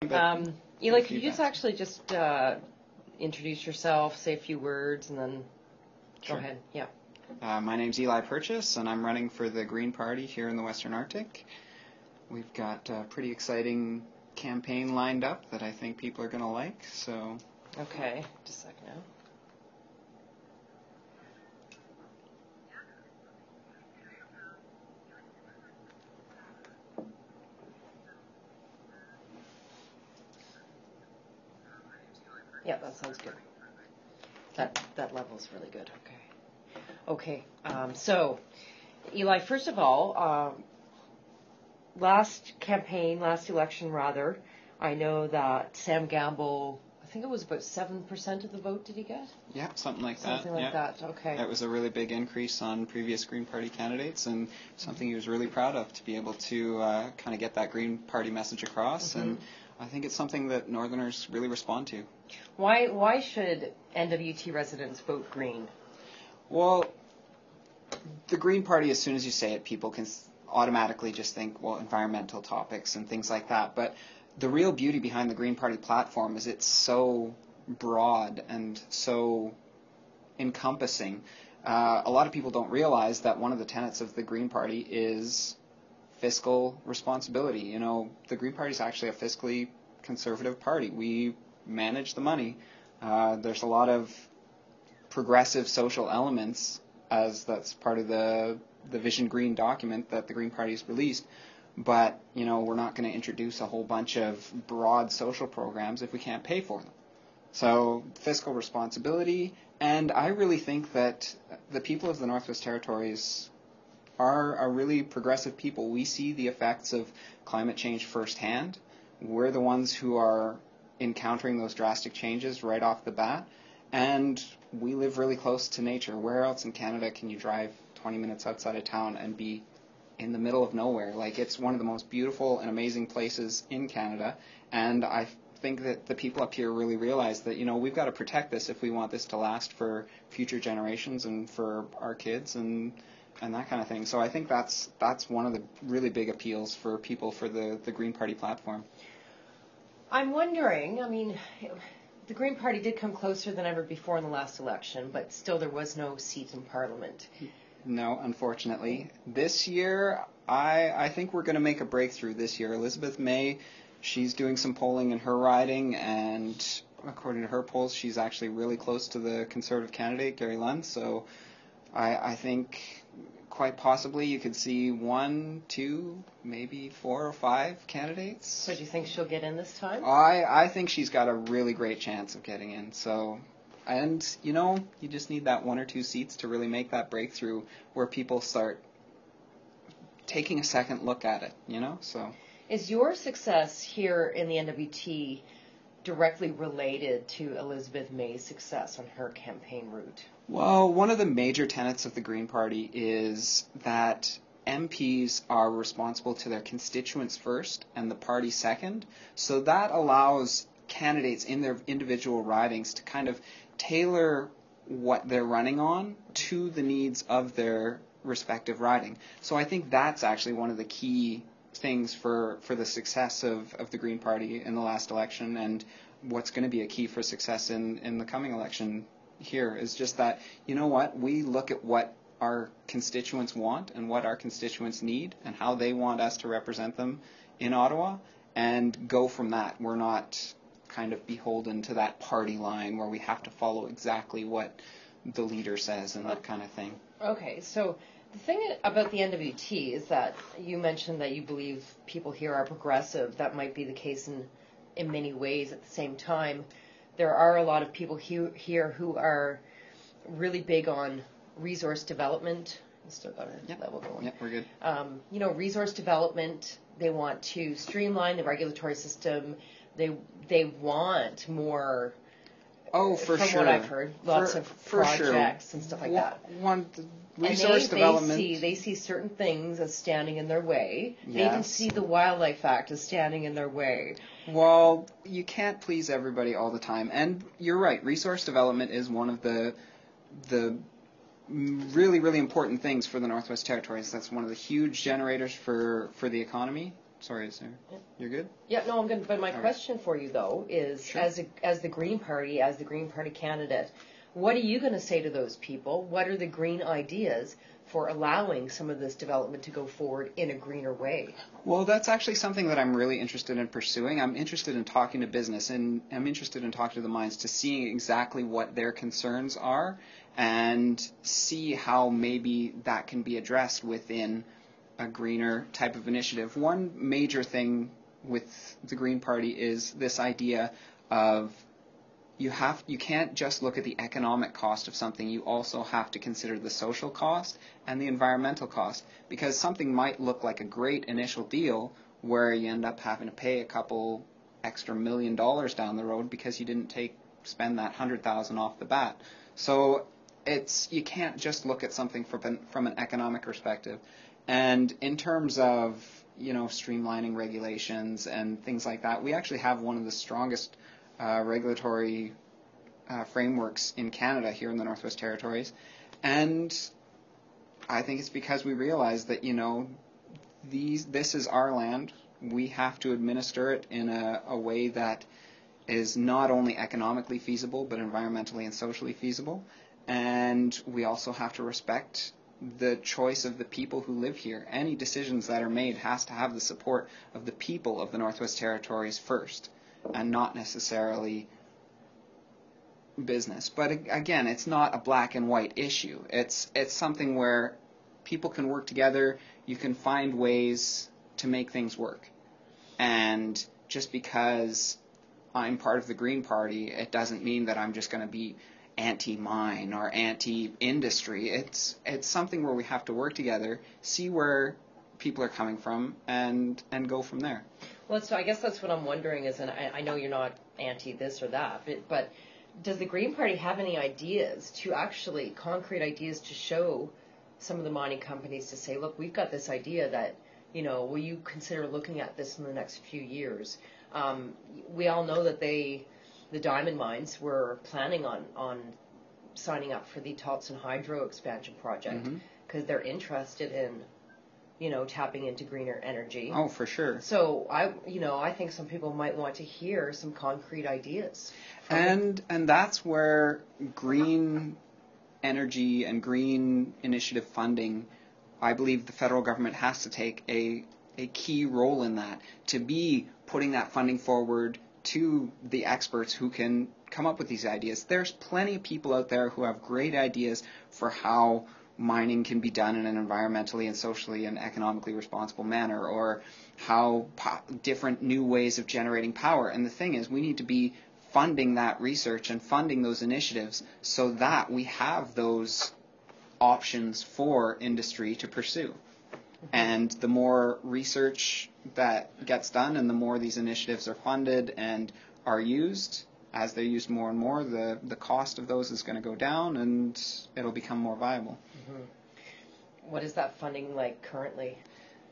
but Um, Eli, could you just actually just uh, introduce yourself, say a few words, and then Sure. go ahead? Yeah. Uh, my name's Eli Purchase, and I'm running for the Green Party here in the Western Arctic. We've got a pretty exciting campaign lined up that I think people are going to like. So, Okay. Just a second now. Yeah, that sounds good. That that level's really good. Okay. Okay. Um, so, Eli, first of all, um, last campaign, last election rather, I know that Sam Gamble, think it was about seven percent of the vote. Did he get yeah, something like that. something like yeah. that? Okay. That was a really big increase on previous Green Party candidates, and something he was really proud of to be able to uh, kind of get that Green Party message across. And I think it's something that Northerners really respond to. Why why should NWT residents vote Green? Well, the Green Party, as soon as you say it, people can automatically just think, well, environmental topics and things like that. But the real beauty behind the Green Party platform is it's so broad and so encompassing. Uh, a lot of people don't realize that one of the tenets of the Green Party is fiscal responsibility. You know, the Green Party is actually a fiscally conservative party. We manage the money. Uh, there's a lot of progressive social elements as that's part of the the Vision Green document that the Green Party has released. But you know, we're not going to introduce a whole bunch of broad social programs if we can't pay for them. So fiscal responsibility, and I really think that the people of the Northwest Territories are a really progressive people. We see the effects of climate change firsthand. We're the ones who are encountering those drastic changes right off the bat. And we live really close to nature. Where else in Canada can you drive 20 minutes outside of town and be in the middle of nowhere? Like, it's one of the most beautiful and amazing places in Canada. And I think that the people up here really realize that, you know, we've got to protect this if we want this to last for future generations and for our kids and and that kind of thing. So I think that's that's one of the really big appeals for people for the, the Green Party platform. I'm wondering. I mean, the Green Party did come closer than ever before in the last election, but still there was no seat in Parliament. No, unfortunately. This year, I I think we're going to make a breakthrough this year. Elizabeth May, she's doing some polling in her riding, and according to her polls, she's actually really close to the Conservative candidate, Gary Lunn. So I, I think quite possibly you could see one, two, maybe four or five candidates. So do you think she'll get in this time? I, I think she's got a really great chance of getting in. So, and you know, you just need that one or two seats to really make that breakthrough where people start taking a second look at it. You know, so Is your success here in the NWT directly related to Elizabeth May's success on her campaign route? well, one of the major tenets of the Green Party is that MPs are responsible to their constituents first and the party second. So that allows candidates in their individual ridings to kind of tailor what they're running on to the needs of their respective riding. So I think that's actually one of the key things for, for the success of, of the Green Party in the last election and what's going to be a key for success in, in the coming election here is just that, you know what, we look at what our constituents want and what our constituents need and how they want us to represent them in Ottawa and go from that. We're not kind of beholden to that party line where we have to follow exactly what the leader says and that kind of thing. Okay, so the thing about the NWT is that you mentioned that you believe people here are progressive. That might be the case in in many ways. At the same time, there are a lot of people he- here who are really big on resource development. You still got a Yep. level going. Yeah, we're good. um, you know, resource development. They want to streamline the regulatory system. They they want more. Oh, for from sure. what I've heard, lots For- of for sure. projects and stuff like One- that. One, And resource they, development. They see, they see certain things as standing in their way. They even see the Wildlife Act as standing in their way. Well, you can't please everybody all the time, and you're right. Resource development is one of the the really really important things for the Northwest Territories. That's one of the huge generators for for the economy Sorry, sir. You're good. Yeah, no, I'm good. But my right. question for you though is, Sure. as a, as the Green Party, as the Green Party candidate, what are you going to say to those people? What are the green ideas for allowing some of this development to go forward in a greener way? Well, that's actually something that I'm really interested in pursuing. I'm interested in talking to business and I'm interested in talking to the mines to seeing exactly what their concerns are and see how maybe that can be addressed within a greener type of initiative. One major thing with the Green Party is this idea of you have you can't just look at the economic cost of something. You also have to consider the social cost and the environmental cost because something might look like a great initial deal where you end up having to pay a couple extra million dollars down the road because you didn't take spend that hundred thousand off the bat. So it's you can't just look at something from an, from an economic perspective and in terms of you know streamlining regulations and things like that we actually have one of the strongest uh, regulatory uh, frameworks in Canada here in the Northwest Territories, and I think it's because we realize that you know these this is our land. We have to administer it in a, a way that is not only economically feasible but environmentally and socially feasible, and we also have to respect the choice of the people who live here. Any decisions that are made has to have the support of the people of the Northwest Territories first and not necessarily business. But again, it's not a black and white issue. It's it's something where people can work together. You can find ways to make things work. And just because I'm part of the Green Party, it doesn't mean that I'm just going to be anti-mine or anti-industry. It's it's something where we have to work together, see where people are coming from, and and go from there. Well, so I guess that's what I'm wondering is, and I, I know you're not anti this or that, but, but does the Green Party have any ideas to actually, concrete ideas to show some of the mining companies to say, look, we've got this idea that, you know, will you consider looking at this in the next few years? Um, we all know that they, the diamond mines, were planning on, on signing up for the Taltson Hydro expansion project mm-hmm. because they're interested in, you know, tapping into greener energy. Oh, for sure. So I, you know, I think some people might want to hear some concrete ideas. And and that's where green energy and green initiative funding, I believe the federal government has to take a a key role in that to be putting that funding forward to the experts who can come up with these ideas. There's plenty of people out there who have great ideas for how mining can be done in an environmentally and socially and economically responsible manner or how po- different new ways of generating power. And the thing is, we need to be funding that research and funding those initiatives so that we have those options for industry to pursue. And the more research that gets done and the more these initiatives are funded and are used, as they're used more and more, the, the cost of those is going to go down and it'll become more viable. What is that funding like currently?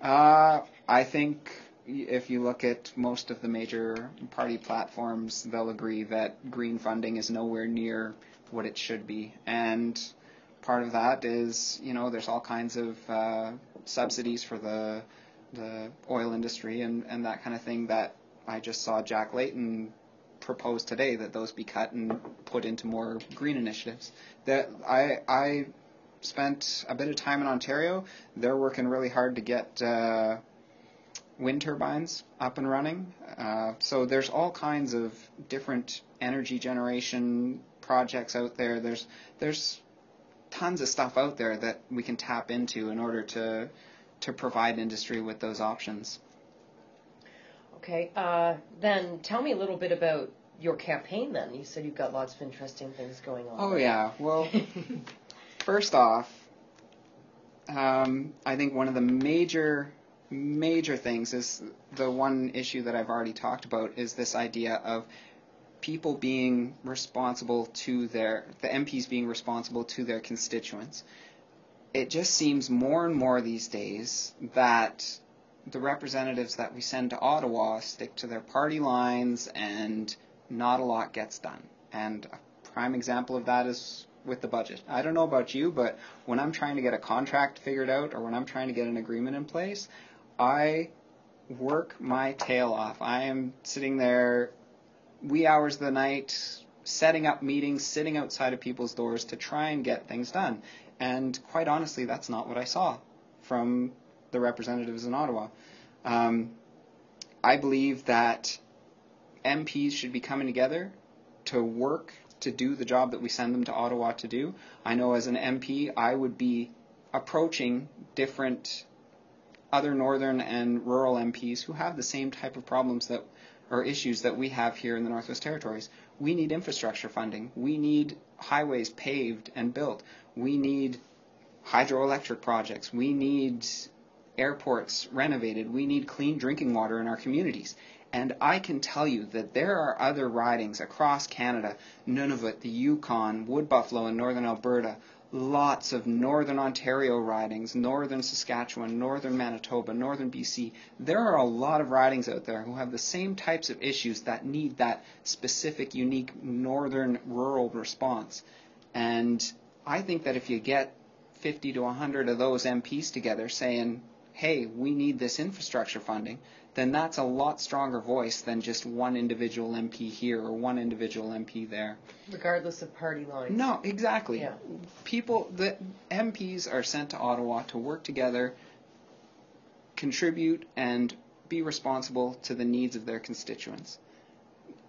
Uh, I think if you look at most of the major party platforms, they'll agree that green funding is nowhere near what it should be. And part of that is, you know, there's all kinds of uh, subsidies for the the oil industry and, and that kind of thing that I just saw Jack Layton propose today that those be cut and put into more green initiatives. That I I spent a bit of time in Ontario. They're working really hard to get uh, wind turbines up and running. Uh, so there's all kinds of different energy generation projects out there. There's there's tons of stuff out there that we can tap into in order to to provide industry with those options. Okay, uh, then tell me a little bit about your campaign. Then you said you've got lots of interesting things going on. Oh yeah. Well, first off, um, I think one of the major major things is the one issue that I've already talked about is this idea of people being responsible to their the MPs being responsible to their constituents. It just seems more and more these days that the representatives that we send to Ottawa stick to their party lines and not a lot gets done. And a prime example of that is with the budget. I don't know about you, but when I'm trying to get a contract figured out or when I'm trying to get an agreement in place, I work my tail off. I am sitting there wee hours of the night, setting up meetings, sitting outside of people's doors to try and get things done. And quite honestly, that's not what I saw from the representatives in Ottawa. Um, I believe that MPs should be coming together to work to do the job that we send them to Ottawa to do. I know as an MP, I would be approaching different other northern and rural MPs who have the same type of problems that or issues that we have here in the Northwest Territories. We need infrastructure funding. We need highways paved and built. We need hydroelectric projects. We need airports renovated. We need clean drinking water in our communities. And I can tell you that there are other ridings across Canada, Nunavut, the Yukon, Wood Buffalo and northern Alberta, lots of northern Ontario ridings, northern Saskatchewan, northern Manitoba, northern BC. There are a lot of ridings out there who have the same types of issues that need that specific, unique northern rural response. And I think that if you get 50 to 100 of those MPs together saying, hey, we need this infrastructure funding, then that's a lot stronger voice than just one individual MP here or one individual MP there. Regardless of party lines. No, exactly. Yeah. People, the MPs are sent to Ottawa to work together, contribute, and be responsible to the needs of their constituents.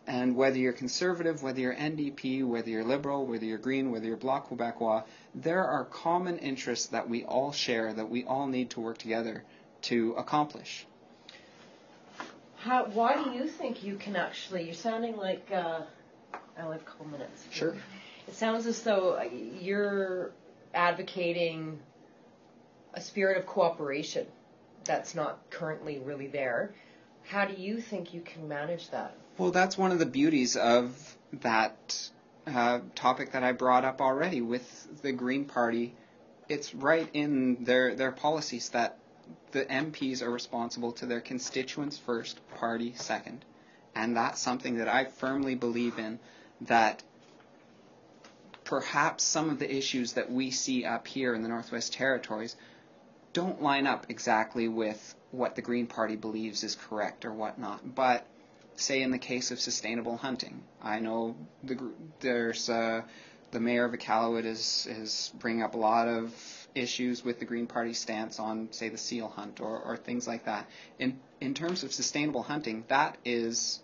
And whether you're conservative, whether you're NDP, whether you're liberal, whether you're green, whether you're Bloc Quebecois, there are common interests that we all share that we all need to work together to accomplish. How, why do you think you can actually? You're sounding like uh, I'll have a couple minutes. Sure. It sounds as though you're advocating a spirit of cooperation that's not currently really there. How do you think you can manage that? Well, that's one of the beauties of that uh, topic that I brought up already with the Green Party. It's right in their their policies that the MPs are responsible to their constituents first, party second. And that's something that I firmly believe in that perhaps some of the issues that we see up here in the Northwest Territories don't line up exactly with what the Green Party believes is correct or whatnot. But say in the case of sustainable hunting, I know the, there's uh, the mayor of Iqaluit is is bringing up a lot of issues with the Green Party stance on, say, the seal hunt or, or things like that. In, in terms of sustainable hunting, that is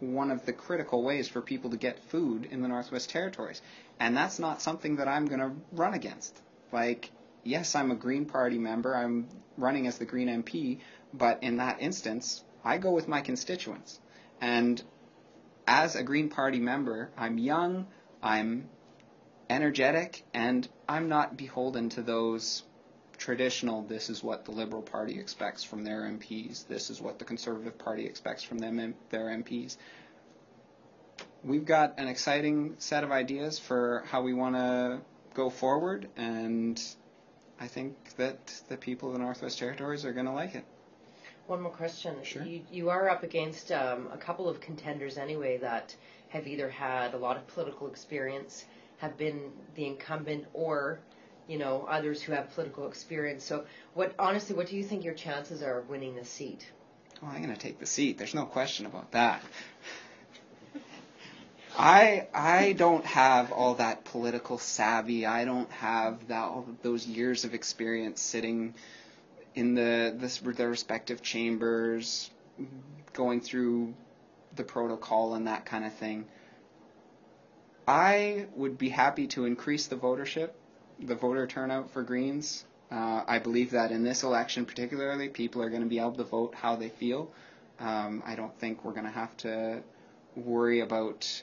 one of the critical ways for people to get food in the Northwest Territories. And that's not something that I'm going to run against. Like, yes, I'm a Green Party member, I'm running as the Green MP, but in that instance, I go with my constituents. And as a Green Party member, I'm young, I'm energetic, and I'm not beholden to those traditional, this is what the Liberal Party expects from their MPs, this is what the Conservative Party expects from them their MPs. We've got an exciting set of ideas for how we want to go forward, and I think that the people of the Northwest Territories are going to like it. One more question. Sure. You, you are up against um, a couple of contenders anyway that have either had a lot of political experience have been the incumbent or you know others who have political experience. So, what honestly, what do you think your chances are of winning the seat? Well, I'm going to take the seat. There's no question about that. I I don't have all that political savvy. I don't have that all those years of experience sitting in the the, the respective chambers, going through the protocol and that kind of thing. I would be happy to increase the votership, the voter turnout for Greens. Uh, I believe that in this election, particularly, people are going to be able to vote how they feel. Um, I don't think we're going to have to worry about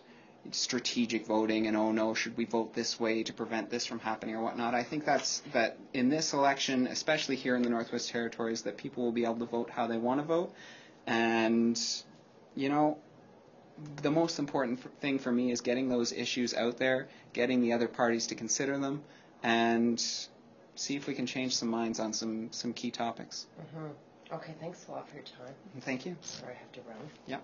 strategic voting and oh no, should we vote this way to prevent this from happening or whatnot. I think that's that in this election, especially here in the Northwest Territories, that people will be able to vote how they want to vote, and you know, the most important thing for me is getting those issues out there, getting the other parties to consider them, and see if we can change some minds on some, some key topics. Mm-hmm. Okay, thanks a lot for your time. Thank you. Sorry, I have to run. Yep.